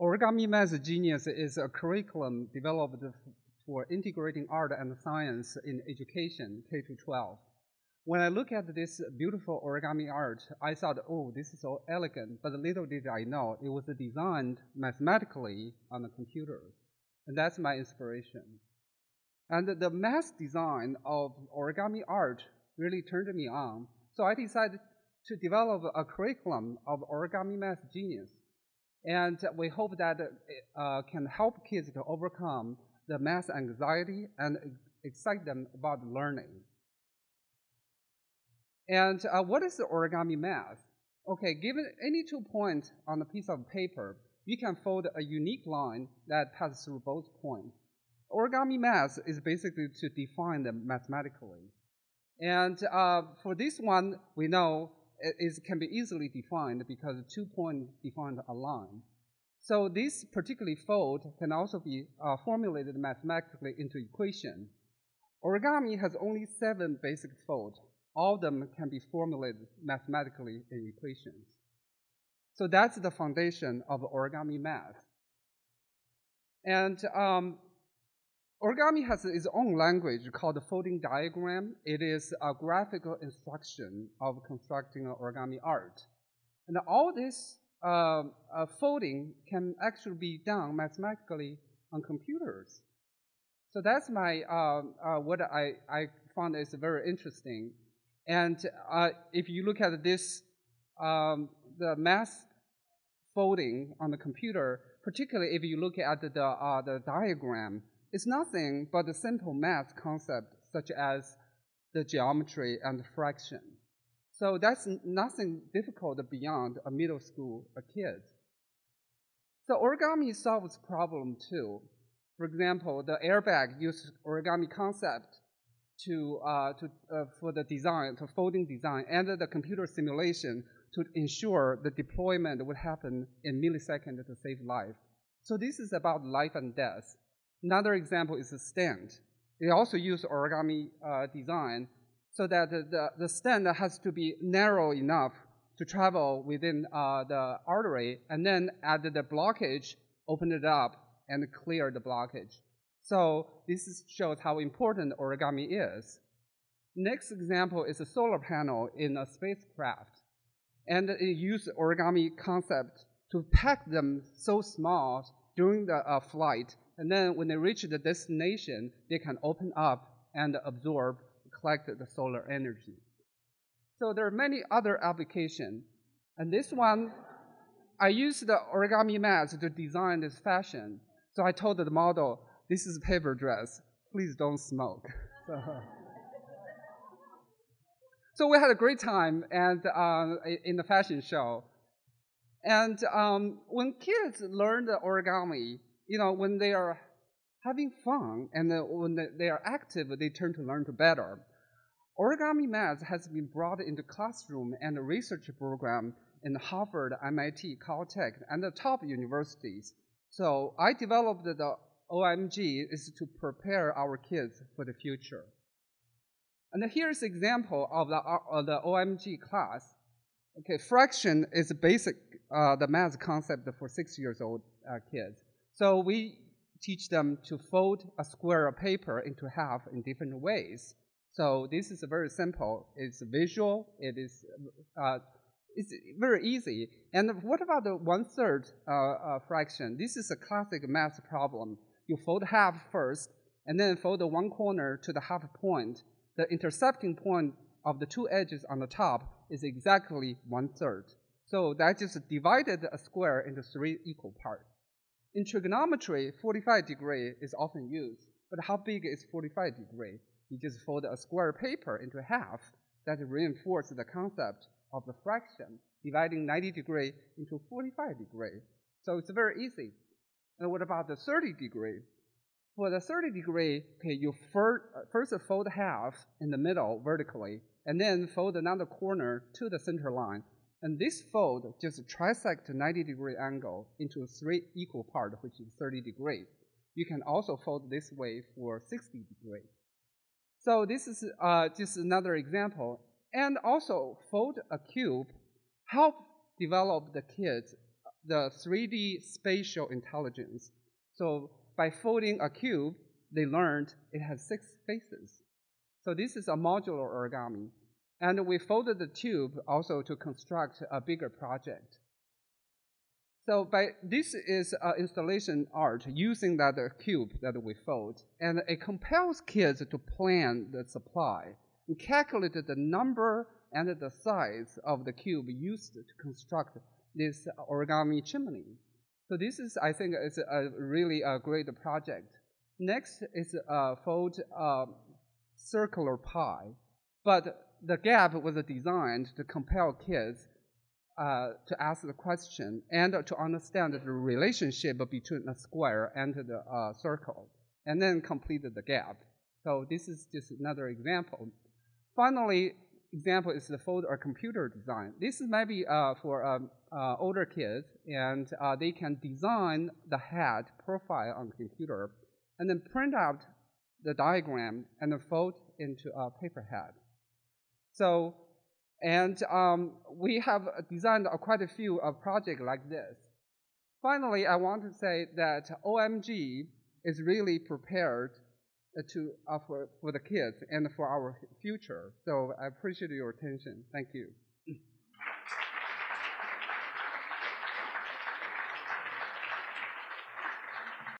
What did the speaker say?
Origami Math Genius is a curriculum developed for integrating art and science in education, K to 12. When I look at this beautiful origami art, I thought, oh, this is so elegant, but little did I know it was designed mathematically on the computers. And that's my inspiration. And the math design of origami art really turned me on. So I decided to develop a curriculum of origami math genius. And we hope that it uh, can help kids to overcome the math anxiety and excite them about learning. And uh, what is the origami math? Okay, given any two points on a piece of paper, you can fold a unique line that passes through both points. Origami math is basically to define them mathematically. And uh, for this one, we know it, it can be easily defined because two points define a line. So this particular fold can also be uh, formulated mathematically into equation. Origami has only seven basic folds. All of them can be formulated mathematically in equations. So that's the foundation of origami math. And um, origami has its own language called the folding diagram. It is a graphical instruction of constructing origami art. And all this uh, uh, folding can actually be done mathematically on computers. So that's my uh, uh, what I, I found is very interesting. And uh, if you look at this, um, the math folding on the computer, particularly if you look at the, uh, the diagram, it's nothing but a simple math concept such as the geometry and the fraction. So that's nothing difficult beyond a middle school a kid. So origami solves problem too. For example, the airbag uses origami concept to, uh, to, uh, for the design, to folding design, and the computer simulation to ensure the deployment would happen in milliseconds to save life. So this is about life and death. Another example is a stent. They also use origami uh, design so that the, the stent has to be narrow enough to travel within uh, the artery, and then at the blockage, open it up and clear the blockage. So this is, shows how important origami is. Next example is a solar panel in a spacecraft. And it uses origami concept to pack them so small during the uh, flight. And then when they reach the destination, they can open up and absorb collect the solar energy. So there are many other applications. And this one, I used the origami math to design this fashion. So I told the model, this is a paper dress. Please don't smoke. So, so we had a great time and uh, in the fashion show. And um, when kids learn the origami, you know, when they are having fun and when they are active, they turn to learn to better. Origami math has been brought into classroom and research program in Harvard, MIT, Caltech, and the top universities. So I developed the OMG is to prepare our kids for the future. And here's an example of the, uh, the OMG class. Okay, fraction is basic, uh, the math concept for six years old uh, kids. So we teach them to fold a square of paper into half in different ways. So this is very simple. It's visual. It is uh, it's very easy. And what about the one-third uh, uh, fraction? This is a classic math problem. You fold half first, and then fold the one corner to the half point. The intercepting point of the two edges on the top is exactly one-third. So that just divided a square into three equal parts. In trigonometry, 45 degree is often used, but how big is 45 degree? you just fold a square paper into half that reinforces the concept of the fraction, dividing 90 degree into 45 degree. So it's very easy. And what about the 30 degree? For the 30 degree, okay, you fir first fold half in the middle vertically, and then fold another corner to the center line. And this fold just trisect 90 degree angle into three equal parts, which is 30 degree. You can also fold this way for 60 degree. So this is uh, just another example. And also, fold a cube help develop the kids the 3D spatial intelligence. So by folding a cube, they learned it has six faces. So this is a modular origami. And we folded the tube also to construct a bigger project. So by this is uh, installation art using that uh, cube that we fold, and it compels kids to plan the supply and calculate the number and the size of the cube used to construct this origami chimney. So this is, I think, is a really a great project. Next is a fold uh, circular pie, but the gap was designed to compel kids uh, to ask the question and to understand the relationship between a square and the uh, circle, and then completed the gap. So this is just another example. Finally, example is the fold or computer design. This is maybe uh, for um, uh, older kids, and uh, they can design the head profile on the computer, and then print out the diagram and then fold into a paper head. So and um, we have designed quite a few of projects like this. Finally, I want to say that OMG is really prepared uh, to uh, for, for the kids and for our future. So I appreciate your attention. Thank you.